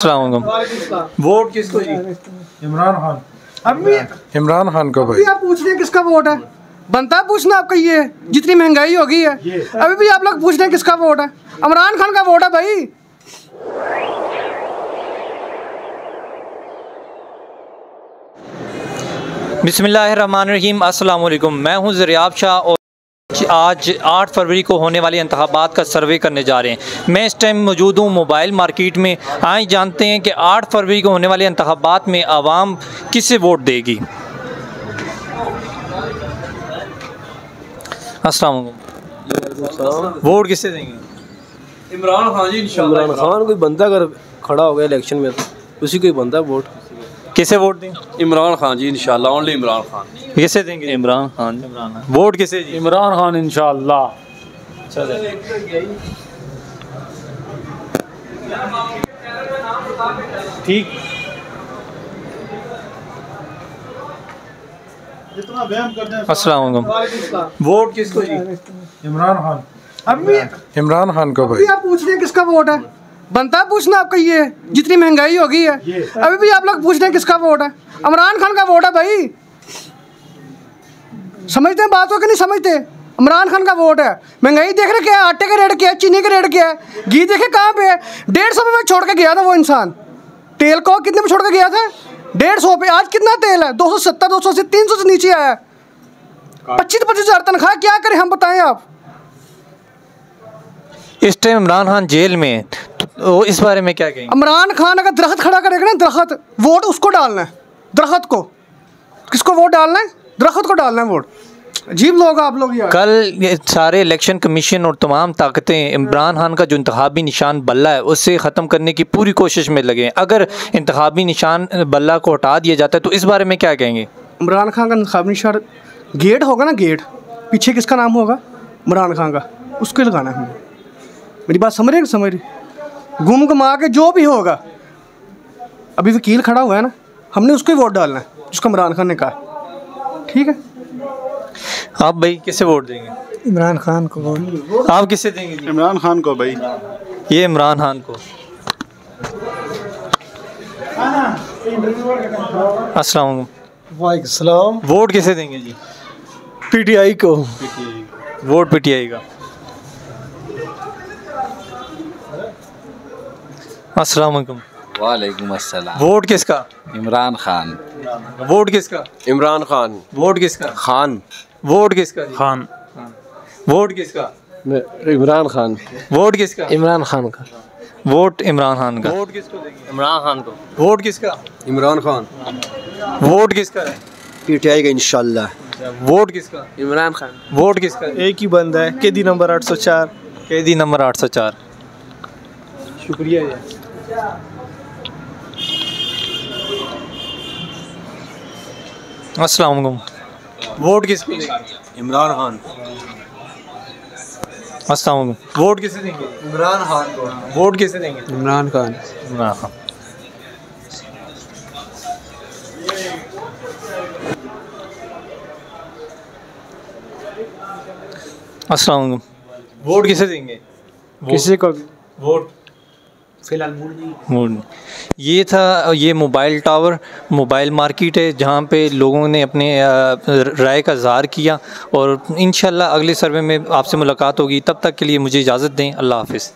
السلام علیکم۔ ووٹ کس کو جی؟ عمران خان۔ ابھی عمران خان کو بھائی۔ ابھی آپ پوچھ رہے ہیں کس کا ووٹ ہے؟ بنتا ہے پوچھنا آپ کا یہ جتنی مہنگائی ہو گئی ہے ابھی بھی آپ لوگ پوچھ رہے ہیں کس کا ووٹ ہے۔ عمران خان کا ووٹ ہے بھائی۔ بسم اللہ الرحمن الرحیم السلام علیکم۔ میں ہوں زریاب شاہ اور آج آٹھ فروری کو ہونے والے انتخابات کا سروے کرنے جا رہے ہیں۔ میں اس ٹائم موجود ہوں موبائل مارکیٹ میں۔ آئیں جانتے ہیں کہ آٹھ فروری کو ہونے والے انتخابات میں عوام کسے ووٹ دے گی؟ السلام علیکم۔ ووٹ کسے دیں گے؟ عمران خان جی عمران خان کوئی بندہ اگر کھڑا ہو گیا الیکشن میں تو اسی کو ہی بندہ ووٹ۔ کسے ووٹ دیں؟ عمران خان جی انشاءاللہ اونلی عمران خان۔ کسے دیں گے؟ عمران خان ووٹ کسے جی؟ عمران خان انشاءاللہ۔ ٹھیک۔ السلام علیکم۔ ووٹ کس کو جی؟ عمران خان۔ عمران خان کو بھائی ابھی آپ پوچھ رہے ہیں کس کا ووٹ ہے؟ بنتا ہے پوچھنا آپ کا یہ جتنی مہنگائی ہو گئی ہے ابھی بھی آپ لوگ پوچھ رہے ہیں کس کا ووٹ ہے۔ عمران خان کا ووٹ ہے بھائی۔ سمجھتے ہیں بات ہو کہ نہیں سمجھتے؟ عمران خان کا ووٹ ہے۔ مہنگائی دیکھ رہے کیا ہے آٹے کا ریٹ کیا ہے چینی کا ریٹ کیا ہے۔ گھی دیکھے کہاں پہ ہے۔ ڈیڑھ سو میں چھوڑ کے گیا تھا وہ انسان۔ تیل کو کتنے میں چھوڑ کے گیا تھا؟ ڈیڑھ سو پہ۔ آج کتنا تیل ہے؟ دو سو ستر دو سو سے تین سو سے نیچے آیا ہے۔ پچیس پچیس ہزار تنخواہ کیا کریں ہم بتائیں آپ؟ اس ٹائم عمران خان جیل میں تو اس بارے میں کیا کہیں گے؟ عمران خان اگر درخت کھڑا کرے گا نا درخت ووٹ اس کو ڈالنا ہے درخت کو۔ کس کو ووٹ ڈالنا ہے؟ درخت کو ڈالنا ہے ووٹ۔ عجیب لوگ آپ لوگ یار۔ کل سارے الیکشن کمیشن اور تمام طاقتیں عمران خان کا جو انتخابی نشان بلہ ہے اسے ختم کرنے کی پوری کوشش میں لگے ہیں۔ اگر انتخابی نشان بلہ کو ہٹا دیا جاتا ہے تو اس بارے میں کیا کہیں گے؟ عمران خان کا انتخابی نشان گیٹ ہوگا نا گیٹ۔ پیچھے کس کا نام ہوگا؟ عمران خان کا۔ اس کو لگانا ہے۔ ہمیں میری بات سمجھ رہے ہیں کہ سمجھ رہی گم گما کے جو بھی ہوگا۔ ابھی وکیل کھڑا ہوا ہے نا ہم نے اس کو ہی ووٹ ڈالنا ہے جس کو عمران خان نے کہا۔ ٹھیک ہے؟ آپ بھائی کسے ووٹ دیں گے؟ عمران خان کو۔ آپ کسے دیں گے جی؟ عمران خان کو بھائی۔ یہ عمران خان کو۔ السلام علیکم۔ وعلیکم السلام۔ ووٹ کسے دیں گے جی؟ پی ٹی آئی کو۔ ووٹ پی ٹی آئی کا۔ السلام علیکم وعلیکم السلام ووٹ کس کا عمران خان ووٹ کس کا عمران خان ووٹ کس کا خان ووٹ کس کا جی؟ خان ووٹ کس کا عمران خان ووٹ کس کا عمران خان کا ووٹ عمران خان کا ووٹ کس کو دیں گے عمران خان کو ووٹ کس کا عمران خان ووٹ کس کا پی ٹی آئی کا انشاءاللہ ووٹ کس کا عمران خان ووٹ کس کا ایک ہی بندہ ہے قیدی نمبر آٹھ سو چار قیدی نمبر آٹھ سو چار شکریہ جی السلام علیکم۔ ووٹ کس گے؟ عمران خان۔ السلام علیکم۔ ووٹ کسے دیں گے؟ عمران خان کو۔ ووٹ کسے دیں گے؟ عمران خان۔ عمران خان۔ السلام علیکم۔ ووٹ کسے دیں گے؟ کسی کو ووٹ۔ فی الحال یہ تھا یہ موبائل ٹاور، موبائل مارکیٹ ہے جہاں پہ لوگوں نے اپنے رائے کا اظہار کیا اور انشاءاللہ اگلے سروے میں آپ سے ملاقات ہوگی۔ تب تک کے لیے مجھے اجازت دیں۔ اللہ حافظ۔